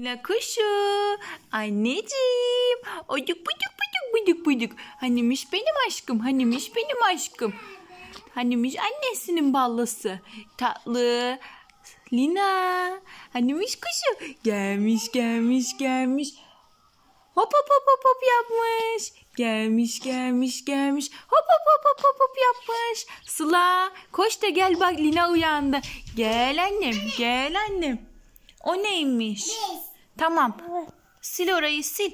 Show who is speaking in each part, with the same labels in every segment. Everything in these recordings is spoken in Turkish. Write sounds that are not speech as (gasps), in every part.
Speaker 1: La kuşu. Anneciğim. Oduk buduk buduk buduk buduk. Hanimiş benim aşkım. Hanimiş benim aşkım. Hanimiş annesinin ballısı. Tatlı. Lina. Hanimiş kuşu. Gelmiş gelmiş gelmiş. Hop hop hop hop hop yapmış. Gelmiş gelmiş gelmiş. Hop hop hop hop hop hop yapmış. Sıla koş da gel bak Lina uyandı. Gel annem gel annem. O neymiş? Tamam. Sil orayı sil.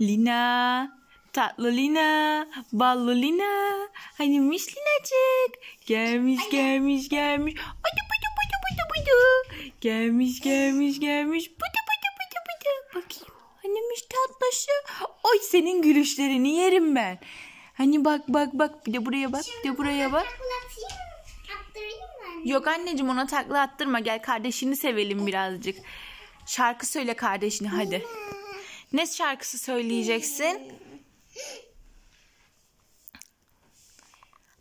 Speaker 1: Lina. Tatlı Lina. Ballı Lina. Hanimiş Linacık. Gelmiş gelmiş gelmiş. Budu budu budu budu budu. Gelmiş gelmiş gelmiş. Budu budu budu budu. Bakayım. Hanimiş tatlışı. Oy senin gülüşlerini yerim ben. Hani bak bak bak bir de buraya bak bir de buraya bak. Yok anneciğim ona takla attırma. Gel kardeşini sevelim birazcık. Şarkı söyle kardeşine hadi. Ne şarkısı söyleyeceksin?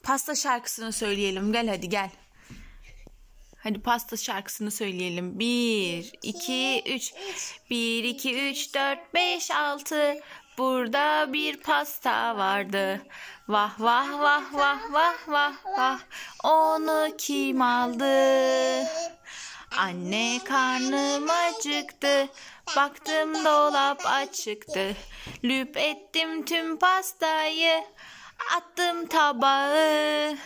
Speaker 1: Pasta şarkısını söyleyelim. Gel hadi gel. Hadi pasta şarkısını söyleyelim. 1, 2, 3. 1, 2, 3, 4, 5, 6. Burada bir pasta vardı. Vah vah vah vah vah vah vah. Onu kim aldı? Anne karnım acıktı. Baktım dolap açıktı. Lüp ettim tüm pastayı. Attım tabağı.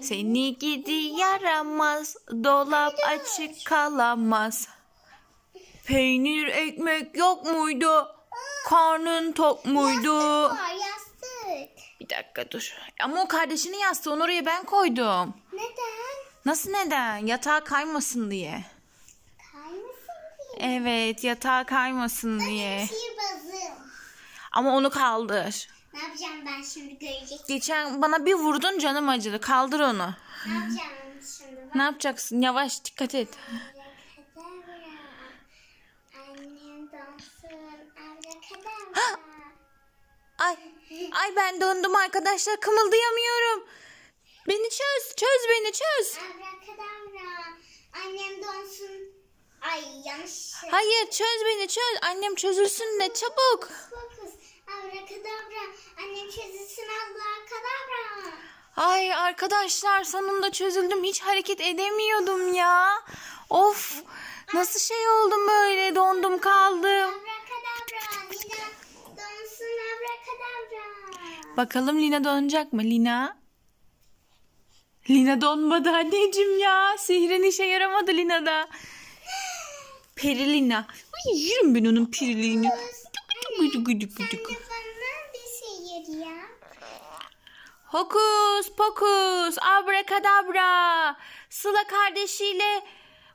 Speaker 1: Seni gidi yaramaz. Dolap açık kalamaz. Peynir ekmek yok muydu? Karnın tok muydu? Bir dakika dur. Ama o kardeşinin yastığı onu oraya ben koydum.
Speaker 2: Neden?
Speaker 1: Nasıl neden? Yatağa kaymasın diye.
Speaker 2: Kaymasın diye.
Speaker 1: Evet yatağa kaymasın diye.
Speaker 2: Sihirbazım.
Speaker 1: Ama onu kaldır.
Speaker 2: Ne yapacağım ben şimdi görecek.
Speaker 1: Geçen bana bir vurdun canım acıdı. Kaldır onu.
Speaker 2: Ne yapacağım şimdi
Speaker 1: Ne yapacaksın? Yavaş dikkat et. (gasps) Ay, ay ben döndüm arkadaşlar. Kımıldayamıyorum. Beni çöz, çöz beni çöz.
Speaker 2: Abrakadabra. Annem dansın. Ay yanlış.
Speaker 1: Hayır çöz beni çöz. Annem çözülsün de çabuk.
Speaker 2: Fokus. Abrakadabra. Annem çözülsün abrakadabra.
Speaker 1: Ay arkadaşlar sonunda çözüldüm. Hiç hareket edemiyordum ya. Of nasıl şey oldum böyle dondum kaldım.
Speaker 2: Abrakadabra. Lina dansın abrakadabra.
Speaker 1: Bakalım Lina donacak mı? Lina? Lina donmadı anneciğim ya. Sihrin işe yaramadı Lina'da. Peri Lina. Ay yerim ben onun piriliğini.
Speaker 2: Bir sihir ya.
Speaker 1: Hokus pokus abrakadabra. Sıla kardeşiyle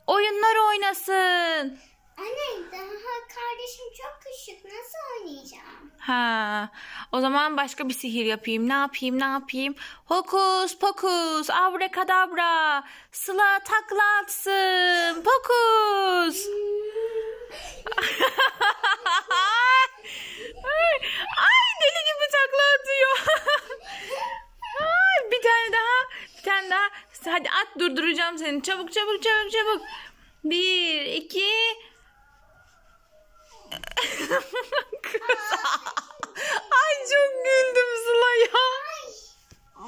Speaker 1: oyunlar oynasın.
Speaker 2: Anne daha kardeşim çok küçük. Nasıl oynayacağım?
Speaker 1: Ha, o zaman başka bir sihir yapayım. Ne yapayım, ne yapayım? Hokus pokus, abrakadabra. Sıla takla atsın. Pokus. ay, deli gibi takla atıyor. ay, bir tane daha, bir tane daha. Hadi at durduracağım seni. Çabuk, çabuk, çabuk, çabuk. Bir, iki,